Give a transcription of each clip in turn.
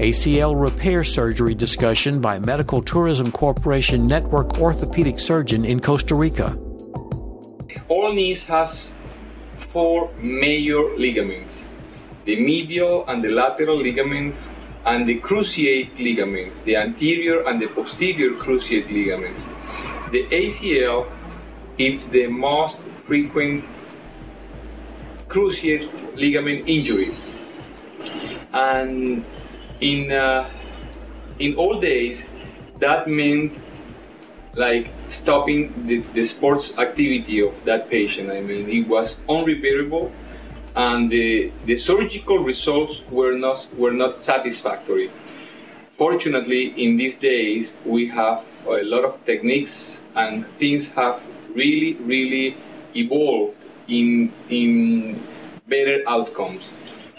ACL repair surgery discussion by Medical Tourism Corporation Network orthopedic surgeon in Costa Rica. All knees has four major ligaments the medial and the lateral ligaments and the cruciate ligaments, the anterior and the posterior cruciate ligaments. The ACL is the most frequent cruciate ligament injury. And in, uh, in old days, that meant like stopping the, the sports activity of that patient. I mean, it was unrepairable and the, the surgical results were not, were not satisfactory. Fortunately, in these days, we have a lot of techniques and things have really, really evolved in, in better outcomes.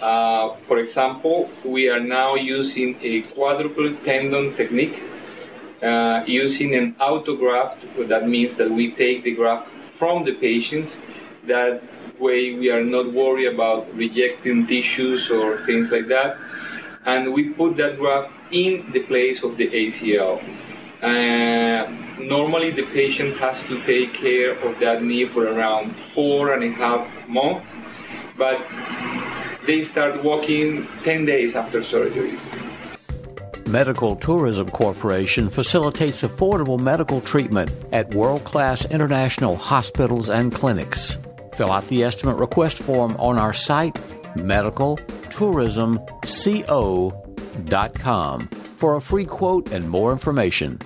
Uh, for example, we are now using a quadruple tendon technique uh, using an autograft. That means that we take the graft from the patient. That way we are not worried about rejecting tissues or things like that. And we put that graft in the place of the ACL. Uh, normally the patient has to take care of that knee for around four and a half months, but they start walking 10 days after surgery. Medical Tourism Corporation facilitates affordable medical treatment at world class international hospitals and clinics. Fill out the estimate request form on our site, medicaltourismco.com, for a free quote and more information.